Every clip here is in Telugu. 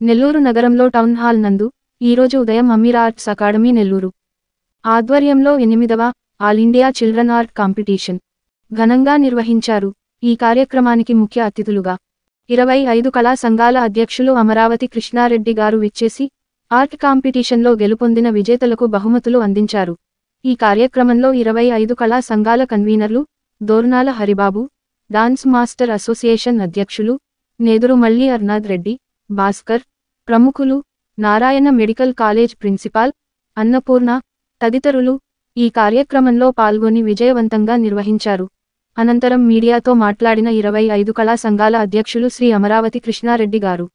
నెల్లూరు నగరంలో టౌన్ హాల్ నందు ఈరోజు ఉదయం అమీర్ ఆర్ట్స్ అకాడమీ నెల్లూరు. ఆధ్వర్యంలో ఎనిమిదవ all India children art competition ఘనంగా నిర్వహించారు. ఈ కార్యక్రమానికి ముఖ్య అతిథులుగా ఇరవై ఐదు కళా సంఘాల అధ్యక్షులు అమరావతి కృష్ణారెడ్డి గారు విచ్చేసి ఆర్ట్ కాంపిటీషన్లో గెలుపొందిన విజేతలకు బహుమతులు అందించారు. ఈ కార్యక్రమంలో ఇరవై ఐదు కళా సంఘాల కన్వీనర్లు Dornala Haribabu dance master association అధ్యక్షులు నేదురు మల్లి అర్నాథ్ రెడ్డి భాస్కర్ ప్రముఖులు Narayana medical college principal Annapurna తదితరులు ఈ కార్యక్రమంలో పాల్గొని విజయవంతంగా నిర్వహించారు. అనంతరం మీడియాతో మాట్లాడిన ఇరవై ఐదు కళా సంఘాల అధ్యక్షులు శ్రీ అమరావతి కృష్ణారెడ్డి గారు.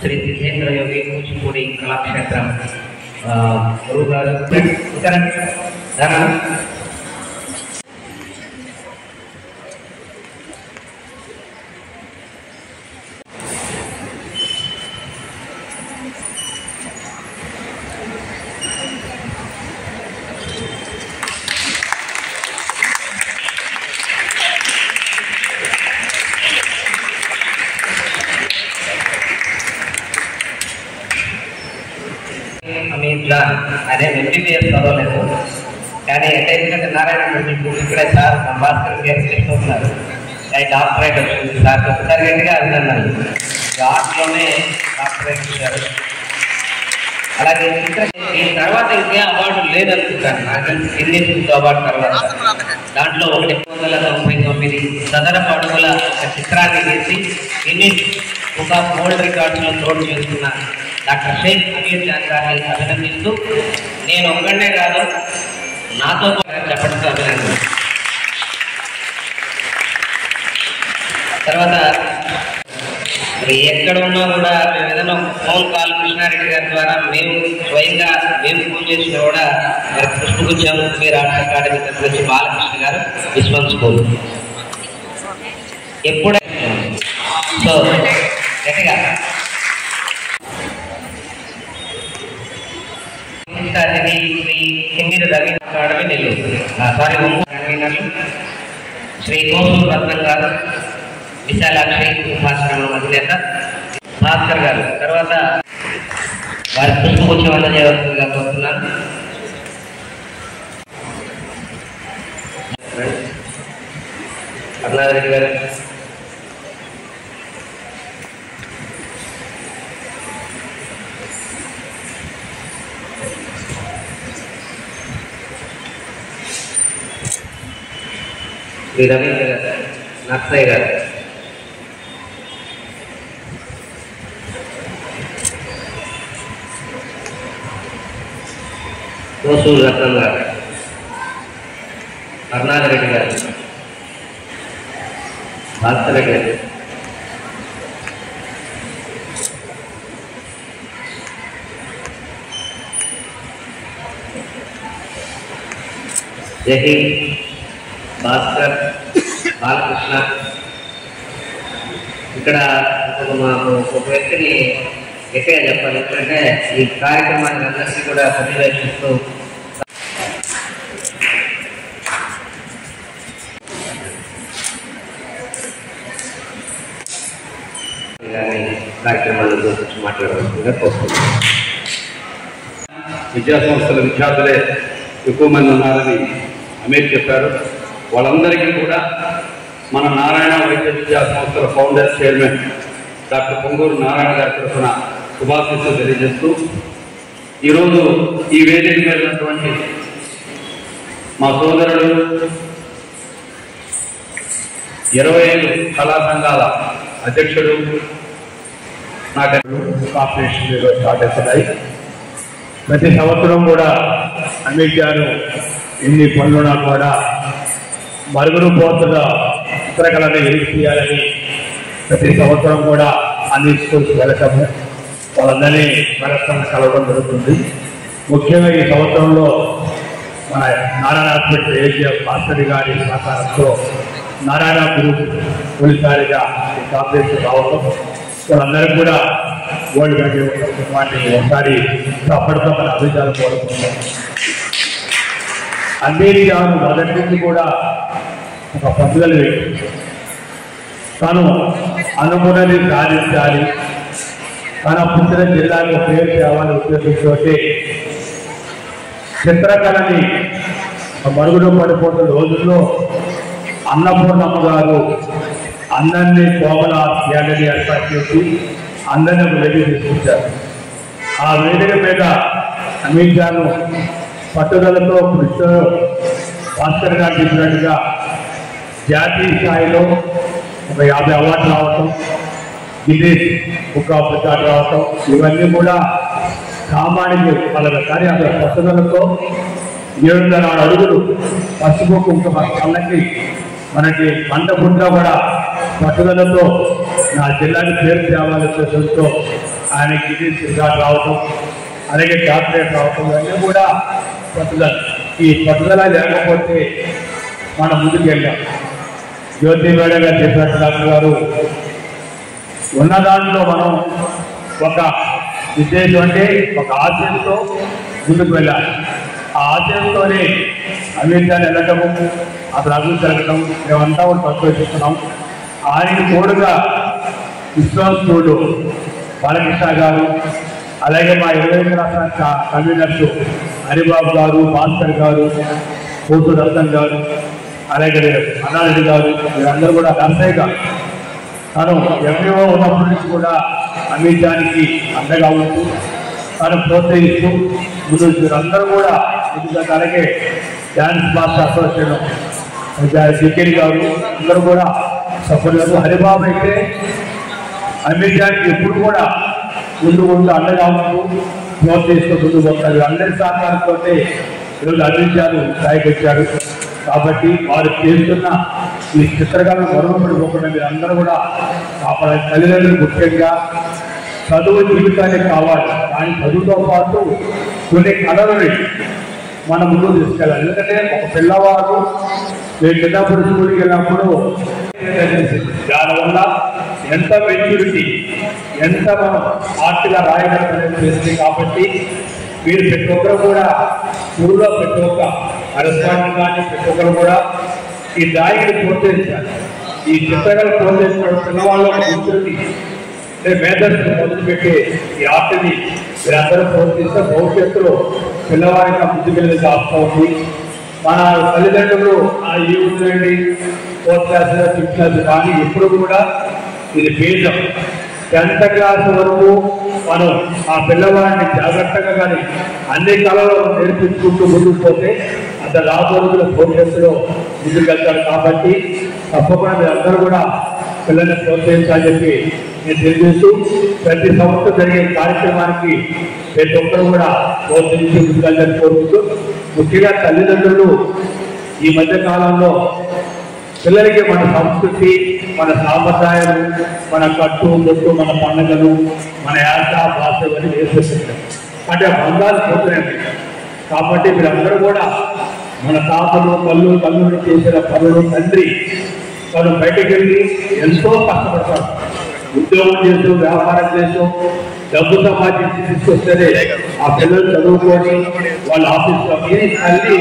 శ్రీ సిద్ధేంద్ర యోగి కూచిపూడి కళాక్షేత్రం ఆ, గురువు గారు MBBS చదవలేదు కానీ ఎటైతే నారాయణ రెడ్డి ఇక్కడే సార్ మా భాస్కర్ గారు చెప్తున్నారు అది డాక్టరేట్ వచ్చింది సార్. ఒకసారి గట్టిగా అభినందనలు. ఈ ఆర్ట్లోనే డాక్టరేట్ ఇచ్చారు అలాగే ఈ తర్వాత ఇంకే అవార్డు లేదనుకుంటాను. నాకు తెలిసి గిన్నీస్ అవార్డు తర్వాత. దాంట్లో ఒకటి వందల తొంభై తొమ్మిది చదరపు అడుగుల ఒక చిత్రాన్ని తీసి గిన్నీస్ ఒక వరల్డ్ రికార్డ్స్లో చోటు చేసుకున్న డాక్టర్ షేక్ అమీర్ జాన్ గారిని అభినందిస్తూ నేను ఒక్కడే కాదు నాతో చెప్పడంతో అభినందన తర్వాత మరి ఎక్కడ ఉన్నా కూడా మేము ఏదైనా ఫోన్ కాల్ కృష్ణారెడ్డి గారి ద్వారా మేము స్వయంగా మేము ఫోన్ చేసిన కూడా మరి కృష్ణగుచ్చం మీరు ఆర్ట్స్ అకాడమీ తరఫు నుంచి బాలకృష్ణ గారు విశ్వం స్కూల్ ఎప్పుడే సో గట్టిగా. శ్రీ కిమ్మిరి రవి అకాడమీ నెల్లూరు. సారీ కన్వీనర్లు శ్రీ కోసూరు రత్నం గారు విశాలాక్షి ఉపాశ్రమం అధినేత భాస్కర్ గారు. తర్వాత వారి పుష్పగుచ్చం అందజేయవలసిందిగా కోరుతున్నాను అరుణారెడ్డి గారు శ్రీ రవీంద్ర గారు నర్సయ్య గారు కోసూరు రత్నం గారు కరుణాకరెడ్డి గారు భాస్కర్ రెడ్డి గారు జహీ భాస్కర్ బాలకృష్ణ ఇక్కడ ఒక మాకు ఒక వ్యక్తిని గట్టిగా చెప్పాలి. ఎందుకంటే ఈ కార్యక్రమాన్ని అందరికీ కూడా పర్యవేక్షిస్తూ కార్యక్రమాల గురించి మాట్లాడవలసిందిగా విద్యా సంస్థల విద్యార్థులే ఎక్కువ మంది ఉన్నారని అమీర్ చెప్పారు. వాళ్ళందరికీ కూడా మన నారాయణ వైద్య విద్యా సంస్థల founder chairman doctor Ponguru Narayana గారి తరఫున శుభాకాంక్షలు తెలియజేస్తూ ఈరోజు ఈ వేదిక వెళ్ళినటువంటి మా సోదరుడు ఇరవై ఐదు కళా సంఘాల అధ్యక్షుడు నాకు స్టార్ట్ అవుతున్నాయి ప్రతి సంవత్సరం కూడా అమిత్ గారు ఎన్ని పనులున్నా కూడా మరుగురు పోతుగా చిత్రకళను ఎరిగి తీయాలని ప్రతి సంవత్సరం కూడా అన్ని స్కూల్స్ వెళ్ళటము వాళ్ళందరినీ ప్రదర్శన కలవడం జరుగుతుంది. ముఖ్యంగా ఈ సంవత్సరంలో మన నారాయణ హాస్పిటల్ ఏజిఎఫ్ మాస్టరి గారి సహకారంతో నారాయణ గ్రూప్ తొలిసారిగా ఈ కాంగ్రెస్ రావడం వాళ్ళందరూ కూడా గోల్డ్ మెడల్ వాటిని ఒకసారి అప్పటితో మన అభిజాలు కోరుకుంటాం కాదు మొదటి నుంచి కూడా ఒక పట్టుదల వ్యక్తి తను అనుకున్నది సాధించాలి. తన పుట్టిన జిల్లాకు పేరు తేవాలని ఉద్దేశంతో చిత్రకళని మరుగున పడిపోతున్న రోజుల్లో అన్నపూర్ణమ్మ గారు అందరినీ కోమల గ్యాలరీ ఏర్పాటు చేసి అందరినీ ఒక వేదిక తీసుకొచ్చారు. ఆ వేదిక మీద అమిత్ గారు పట్టుదలతో కృష్ణ భాస్కర్ గారు చెప్పినట్టుగా జాతీయ స్థాయిలో ఒక యాభై అవార్డు రావటం గిన్నీస్ బుక్ ఆఫ్ రావటం ఇవన్నీ కూడా సామాన్యులు వాళ్ళ కానీ అక్కడ ఏడు ఏడున్నర ఆరు అడుగులు పసుపు కుంకుమ కళ్ళకి మనకి పంట కూడా పట్టుదలతో నా జిల్లాకి పేరు తేవాలి ఉద్దేశంతో ఆయన గిరీష్ రికార్డ్ రావటం అలాగే డాక్టరేట్ రావటం ఇవన్నీ కూడా పట్టుదల ఈ పట్టుదల లేకపోతే మనం ముందుకు వెళ్ళాం జ్యోతి గారు చెప్పినట్టు డాక్టర్ గారు ఉన్న మనం ఒక ఉద్దేశం అంటే ఒక ఆశయంతో ముందుకు వెళ్ళాలి. ఆ ఆశయంతోనే అమెరికాని వెళ్ళటము అతను అభివృద్ధి జరగటం మేమంతా కూడా సంతోషిస్తున్నాం ఆయనకి తోడుగా విశ్వాసకుడు బాలకృష్ణ గారు అలాగే మా ఇరవై రాష్ట్ర కన్వీనర్స్ హరిబాబు గారు భాస్కర్ గారు కోసు రత్నం గారు అలాగే అన్నారెడ్డి గారు వీరందరూ కూడా నర్సయ్య గారు. తను ఎంపీఓ ఉన్నప్పటి నుంచి కూడా అమితానికి అండగా ఉంటూ తను ప్రోత్సహిస్తూ ముందు మీరందరూ కూడా ఎందుకంటే అలాగే డ్యాన్స్ మాస్టర్ అసోసియేషన్ సిక్కిరి గారు అందరూ కూడా సభ్యులకు హరిబాబు అయితే అమితానికి ఎప్పుడు కూడా ముందు ముందు అండగా ఉంటూ ప్రోత్సహిస్తూ ముందు పోతారు. అందరి సహకారంతో ఈరోజు అందించారు స్థాయికి వచ్చారు కాబట్టి వారు చేస్తున్న ఈ చిత్రకళను గొడవపడిపోకుండా మీరు అందరూ కూడా కాపాడే తల్లిదండ్రులు ముఖ్యంగా చదువు జీవితానికి కావాలి. కానీ చదువుతో పాటు కొన్ని కళలని మన ముందు తీసుకెళ్ళాలి. ఎందుకంటే ఒక పిల్లవాడు నేను చిన్నప్పుడు స్కూల్కి వెళ్ళినప్పుడు దానివల్ల ఎంత మెచ్యూరిటీ ఎంత మనం ఆర్ట్గా రాయగలం చేస్తుంది కాబట్టి మీరు ప్రతి ఒక్కరు కూడా స్కూల్లో ప్రతి ఒక్క కరెస్పాండెంట్ కానీ ప్రతి ఒక్కరు కూడా ఈ డ్రాయింగ్ని ప్రోత్సహించాలి. ఈ చిత్రకళ ప్రోత్సహించడం పిల్లవాళ్ళ మెచ్యూరిటీ అంటే మేధస్సు మొదలుపెట్టి ఈ ఆర్ట్ని మీరందరూ ప్రోత్సహిస్తే భవిష్యత్తులో పిల్లవారికి ముందుకెళ్ళి కాస్తుంది మన తల్లిదండ్రులు ఆ ఈ ఉందండి ఫోర్త్ క్లాస్ ఫిఫ్త్ క్లాస్ కానీ ఎప్పుడు కూడా ఇది బీజం. టెన్త్ క్లాస్ వరకు మనం ఆ పిల్లవాడిని జాగ్రత్తగా కానీ అన్ని కళలు నేర్పించుకుంటూ ముందుకు పోతే అంత రాబోతుల భవిష్యత్తులో ముందుకెళ్తారు కాబట్టి తప్పకుండా మీరు అందరూ కూడా పిల్లల్ని ప్రోత్సహించాలని చెప్పి నేను తెలియజేస్తూ ప్రతి సంవత్సరం జరిగే కార్యక్రమానికి ప్రతి ఒక్కరు కూడా ప్రోత్సహించి ముందుకెళ్ళాలని కోరుకుంటూ ముఖ్యంగా తల్లిదండ్రులు ఈ మధ్య కాలంలో పిల్లలకి మన సంస్కృతి మన సాంప్రదాయాలు మన కట్టు బొట్టు మన పండుగలు మన యాస భాష ఇవన్నీ వేసేస్తుంటారు అంటే ఆ బంధాలు పోతున్నాయి కాబట్టి మీరందరూ కూడా మన తాతలు కళ్ళు కళ్ళు చేసిన పనులు తండ్రి తను బయటకు వెళ్ళి ఎంతో కష్టపడతాడు ఉద్యోగం చేస్తూ వ్యాపారం చేస్తూ డబ్బు సంపాదించి తీసుకొస్తేనే ఆ పిల్లలు చదువుకొని వాళ్ళ ఆఫీస్లో మీరు తల్లి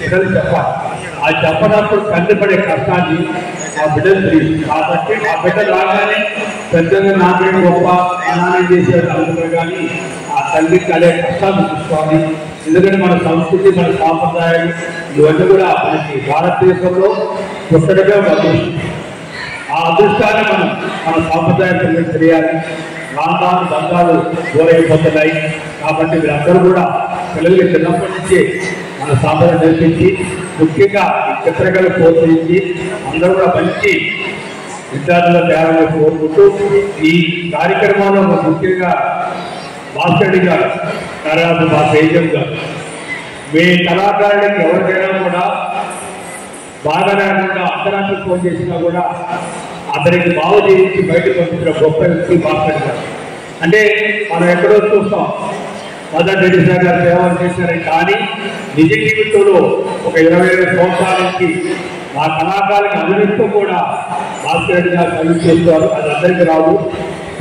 పిల్లలు చెప్పాలి. ఆ చెప్పనప్పుడు తండ్రి పడే కష్టాన్ని ఆ బిడ్డలు తెలియదు. కాబట్టి ఆ బిడ్డ రాగానే పెద్దగా నాకే గొప్ప అనాన్ని చేసే అనుకున్నారు కానీ ఆ తల్లి అదే కష్టాన్ని చూసుకోవాలి. ఎందుకంటే మన సంస్కృతి మన సాంప్రదాయం ఇవన్నీ కూడా మనకి భారతదేశంలో పుట్టడమే ఒక అదృష్టం. ఆ అదృష్టాన్ని మనం మన సాంప్రదాయ తెలియాలి. రాను బంధాలు దూరైపోతున్నాయి కాబట్టి వీరందరూ కూడా పిల్లలకి చిన్నప్పటి నుంచి మన సాంప్రదాయం నేర్పించి ముఖ్యంగా చిత్రకళ ప్రోత్సహించి అందరూ కూడా మంచి విద్యార్థుల తయారని కోరుకుంటూ ఈ కార్యక్రమంలో ముఖ్యంగా భాస్కర్ గారు తర్వాత మా తేజం గారు మీ కళాకారుడికి ఎవరికైనా కూడా బాగా లేకుండా అర్ధరాత్రి ఫోన్ చేసినా కూడా అతనికి బాగు చేయించి బయటకు పంపించిన గొప్ప వ్యక్తి భాస్కర్ గారు అంటే మనం ఎక్కడో చూస్తాం మదర్ టెరిసా గారు సేవలు చేశారని కానీ నిజ జీవితంలో ఒక ఇరవై ఐదు సంవత్సరాల నుంచి ఆ కళాకారులకు అభివృద్ధితో కూడా భాస్కర్ గారు సర్వీస్ చేస్తారు అది అందరికీ రాదు.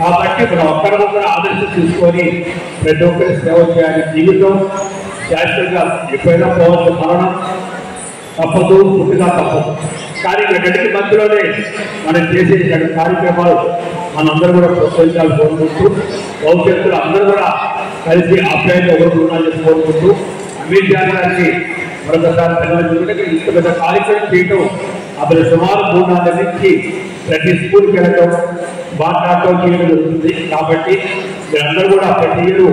కాబట్టి మనం ఒక్కరికొక్కరు ఆదర్శం తీసుకొని ప్రతి ఒక్కరి సేవ చేయాలి. జీవితం శాశ్వతంగా ఎప్పుడైనా పోవచ్చు. మరణం తప్పదు పుట్టిగా తప్పదు. కానీ వీటన్నిటి మధ్యలోనే మనం చేసే కార్యక్రమాలు మనందరూ కూడా ప్రోత్సహించాలని కోరుకుంటూ భవిష్యత్తులో అందరూ కూడా కలిసి ఆప్యాయంగా ఒకరు కోరుకుంటూ అమిత్ షా గారికి మరొకసారి ధన్యవాదాలు ఇంత పెద్ద కార్యక్రమం చేయటం అతను సుమారు మూడు నాలుగు నుంచి ప్రతి స్కూల్కి వెళ్ళడం వాటాతో చేయడం కాబట్టి మీరందరూ కూడా ప్రతి అంబేద్కర్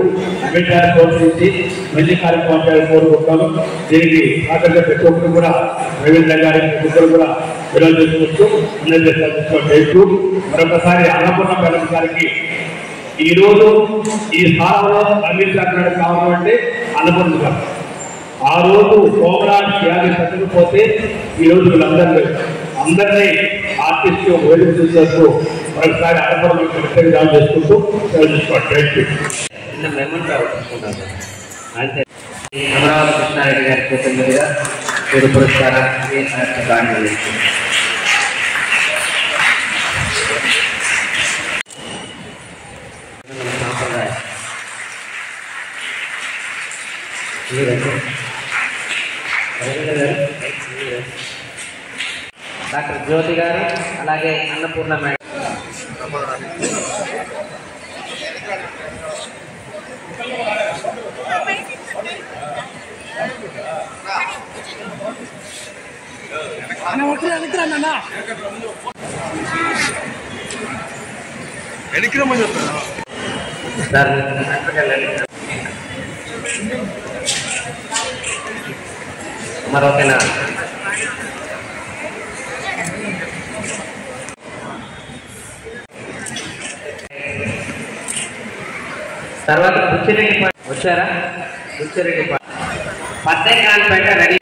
అమిత్ షా ప్రోత్సహించి మంచి కార్యక్రమం చేయాలని కోరుకుంటాను దీనికి సహకరించే ప్రతి ఒక్కరు కూడా రవీంద్ర గారి ముగ్గురు కూడా విడుదల చేసుకుంటూ చేస్తూ మరొకసారి అన్నపూర్ణ మేడం గారికి ఈ రోజు ఈ స్థానంలో అమిత్ షా గారు కావడం అంటే అన్నపూర్ణ గారు. ఆ రోజు కోమరాజ్ యాభై చచ్చిపోతే ఈ రోజు వీళ్ళందరినీ అందరినీ ఆర్టిస్ట్ వేదిక చేసేందుకు మరొకసారి అన్నపూర్ణ కృతజ్ఞతలు చేసుకుంటూ సెలవు తీసుకోండి. థ్యాంక్ యూ చిన్న మెమెంట్ తీసుకుంటాను అంతే అమరావతి కృష్ణారెడ్డి గారి చేతుల మీదుగా ఏడు పురస్కారానికి దాడి చేస్తుంది మన సాంప్రదాయం. మీరంటే రవీంద్ర గారు మీరే. డాక్టర్ జ్యోతి గారు అలాగే అన్నపూర్ణ మేడం మరి ఓకేనా తర్వాత బుచ్చిరెడ్డి పా- వచ్చారా బుచ్చిరెడ్డి పా- పద్దే కాన్పేట రెడీ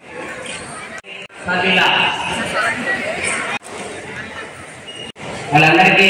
సలీలా వాళ్ళందరికీ